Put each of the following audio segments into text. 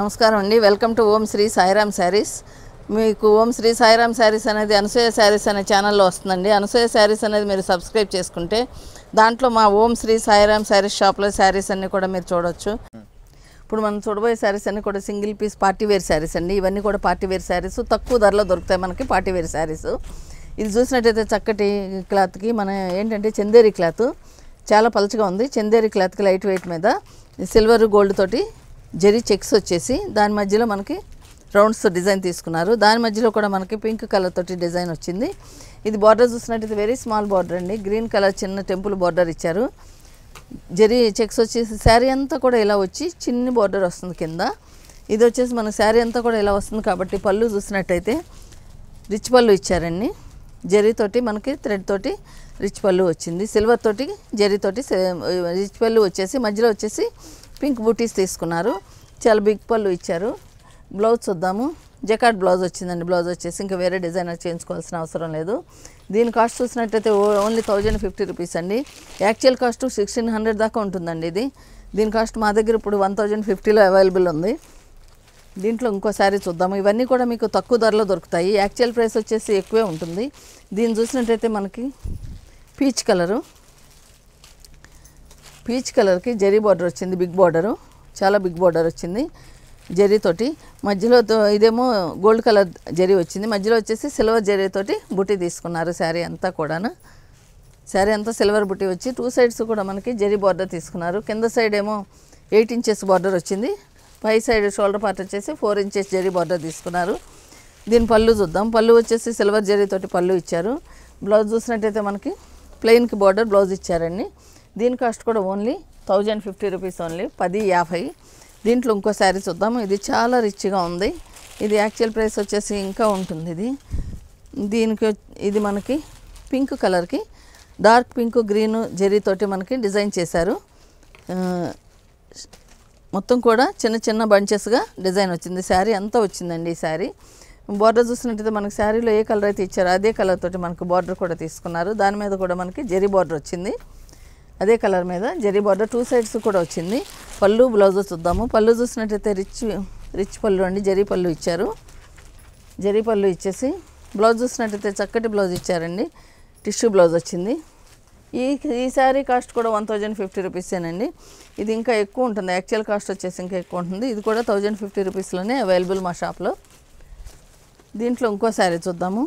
నమస్కారం అండి. Welcome to Om Shri Sairam saris. మీకు ఓం శ్రీ సాయిరామ్ శారీస్ అనేది అనసూయ శారీస్ అనే ఛానల్లో వస్తుందండి. అనసూయ శారీస్ అనేది మీరు సబ్స్క్రైబ్ చేసుకుంటే దాంట్లో మా ఓం శ్రీ సాయిరామ్ శారీస్ షాప్లో శారీస్ అన్నీ కూడా మీరు చూడవచ్చు ఇప్పుడు మనం చూడబోయే శారీస్ అన్నీ కూడా single piece party wear saris అండి. ఇవన్నీ కూడా పార్టీ వేర్ శారీస్. తక్కువ ధరలో దొరుకుతాయి మనకి పార్టీ వేర్ శారీస్. ఇది చూసినట్టయితే చక్కటి క్లాత్కి మన ఏంటంటే చందేరి క్లాత్. చాలా పలచగా ఉంది. చందేరి క్లాత్కి లైట్ వెయిట్ మీద. సిల్వర్ గోల్డ్ తోటి జరీ చెక్స్ వచ్చేసి దాని మధ్యలో మనకి రౌండ్స్ డిజైన్ తీసుకున్నారు. దాని మధ్యలో కూడా మనకి పింక్ కలర్ తోటి డిజైన్ వచ్చింది. ఇది బార్డర్ చూసినట్టయితే వెరీ స్మాల్ బార్డర్ అండి. గ్రీన్ కలర్ చిన్న టెంపుల్ బార్డర్ ఇచ్చారు. జరీ చెక్స్ వచ్చేసి శారీ అంతా కూడా ఇలా వచ్చి చిన్ని బార్డర్ వస్తుంది కింద. ఇది వచ్చేసి మన శారీ అంతా కూడా ఇలా వస్తుంది కాబట్టి పళ్ళు చూసినట్టయితే రిచ్ పళ్ళు ఇచ్చారండి. జరీతోటి మనకి థ్రెడ్ తోటి రిచ్ పళ్ళు వచ్చింది. సిల్వర్ తోటి జరీతోటి రిచ్ పళ్ళు వచ్చేసి మధ్యలో వచ్చేసి పింక్ బూటీస్ తీసుకున్నారు. చాలా బిగ్ పళ్ళు ఇచ్చారు. బ్లౌజ్ చూద్దాము. జకాట్ బ్లౌజ్ వచ్చిందండి. బ్లౌజ్ వచ్చేసి ఇంకా వేరే డిజైనర్ చేయించుకోవాల్సిన అవసరం లేదు. దీని కాస్ట్ చూసినట్టయితే ఓన్లీ థౌజండ్ ఫిఫ్టీ రూపీస్ అండి. యాక్చువల్ కాస్ట్ సిక్స్టీన్ హండ్రెడ్ దాకా ఉంటుందండి ఇది. దీని కాస్ట్ మా దగ్గర ఇప్పుడు వన్ థౌజండ్ ఫిఫ్టీలో అవైలబుల్ ఉంది. దీంట్లో ఇంకో శారీ చూద్దాము. ఇవన్నీ కూడా మీకు తక్కువ ధరలో దొరుకుతాయి. యాక్చువల్ ప్రైస్ వచ్చేసి ఎక్కువే ఉంటుంది. దీన్ని చూసినట్టయితే మనకి పీచ్ కలరు. పీచ్ కలర్కి జరీ బార్డర్ వచ్చింది బిగ్ బార్డరు. చాలా బిగ్ బార్డర్ వచ్చింది జరీతోటి మధ్యలో ఇదేమో గోల్డ్ కలర్ జరీ వచ్చింది. మధ్యలో వచ్చేసి సిల్వర్ జరీతోటి బుట్టి తీసుకున్నారు శారీ అంతా కూడాను. శారీ అంతా సిల్వర్ బుట్టి వచ్చి టూ సైడ్స్ కూడా మనకి జరీ బార్డర్ తీసుకున్నారు. కింద సైడ్ ఏమో ఎయిట్ ఇంచెస్ బార్డర్ వచ్చింది. పై సైడ్ షోల్డర్ పార్ట్ వచ్చేసి ఫోర్ ఇంచెస్ జరీ బార్డర్ తీసుకున్నారు. దీని పళ్ళు చూద్దాం. పళ్ళు వచ్చేసి సిల్వర్ జరీతోటి పళ్ళు ఇచ్చారు. బ్లౌజ్ చూసినట్టయితే మనకి ప్లెయిన్కి బార్డర్ బ్లౌజ్ ఇచ్చారండి. దీని కాస్ట్ కూడా only thousand fifty rupees only పది యాభై. దీంట్లో ఇంకో శారీ చూద్దాం ఇది చాలా రిచ్గా ఉంది. ఇది యాక్చువల్ ప్రైస్ వచ్చేసి ఇంకా ఉంటుంది ఇది. దీనికి ఇది మనకి పింక్ కలర్కి డార్క్ పింక్ గ్రీన్ జెరీతోటి మనకి డిజైన్ చేశారు. మొత్తం కూడా చిన్న చిన్న బంచెస్గా డిజైన్ వచ్చింది. శారీ అంతా వచ్చిందండి ఈ శారీ. బార్డర్ చూసినట్టయితే మనకి శారీలో ఏ కలర్ అయితే ఇచ్చారో అదే కలర్ తోటి మనకు బార్డర్ కూడా తీసుకున్నారు. దాని మీద కూడా మనకి జెరీ బార్డర్ వచ్చింది. అదే కలర్ మీద జరీ బార్డర్ టూ సైడ్స్ కూడా వచ్చింది. పళ్ళు బ్లౌజ్ చూద్దాము. పళ్ళు చూసినట్టయితే రిచ్ రిచ్ పళ్ళు అండి. జరీ పళ్ళు ఇచ్చారు. జరీ పళ్ళు ఇచ్చేసి బ్లౌజ్ చూసినట్టయితే చక్కటి బ్లౌజ్ ఇచ్చారండి. టిష్యూ బ్లౌజ్ వచ్చింది. ఈ ఈ శారీ కాస్ట్ కూడా వన్ థౌజండ్ ఫిఫ్టీ రూపీసేనండి. ఇది ఇంకా ఎక్కువ ఉంటుంది. యాక్చువల్ కాస్ట్ వచ్చేసి ఇంకా ఎక్కువ ఉంటుంది. ఇది కూడా థౌజండ్ ఫిఫ్టీ రూపీస్లోనే అవైలబుల్ మా షాప్లో. దీంట్లో ఇంకో శారీ చూద్దాము.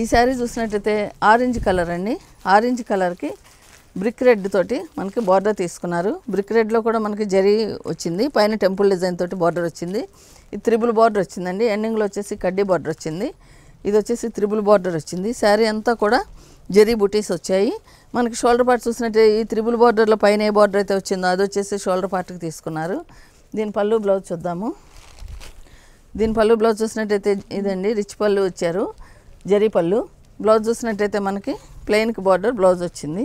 ఈ శారీ చూసినట్టయితే ఆరెంజ్ కలర్ అండి. ఆరెంజ్ కలర్కి బ్రిక్ రెడ్ తోటి మనకి బార్డర్ తీసుకున్నారు. బ్రిక్ రెడ్లో కూడా మనకి జరీ వచ్చింది. పైన టెంపుల్ డిజైన్ తోటి బార్డర్ వచ్చింది. ఇది త్రిబుల్ బార్డర్ వచ్చిందండి. ఎండింగ్లో వచ్చేసి కడ్డీ బార్డర్ వచ్చింది. ఇది వచ్చేసి త్రిబుల్ బార్డర్ వచ్చింది. శారీ అంతా కూడా జరీ బుటీస్ వచ్చాయి. మనకి షోల్డర్ పార్ట్ చూసినట్టే ఈ త్రిబుల్ బార్డర్లో పైన ఏ బార్డర్ అయితే వచ్చిందో అది వచ్చేసి షోల్డర్ పార్ట్కి తీసుకున్నారు. దీని పళ్ళు బ్లౌజ్ చూద్దాము. దీని పళ్ళు బ్లౌజ్ చూసినట్టయితే ఇదండి. రిచ్ పళ్ళు వచ్చారు. జరీ పళ్ళు. బ్లౌజ్ చూసినట్టయితే మనకి ప్లెయిన్కి బార్డర్ బ్లౌజ్ వచ్చింది.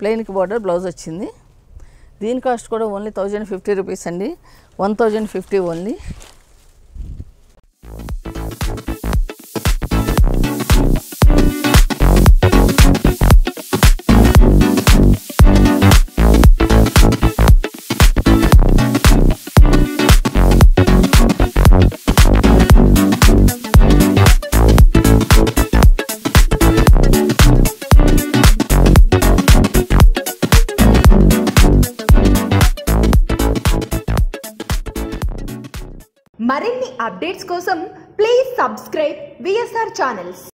ప్లెయిన్కి బార్డర్ బ్లౌజ్ వచ్చింది. దీని కాస్ట్ కూడా ఓన్లీ థౌజండ్ ఫిఫ్టీ రూపీస్ అండి. One thousand fifty only. మరిన్ని అప్డేట్స్ కోసం ప్లీజ్ సబ్స్క్రైబ్ విఎస్ఆర్ ఛానల్స్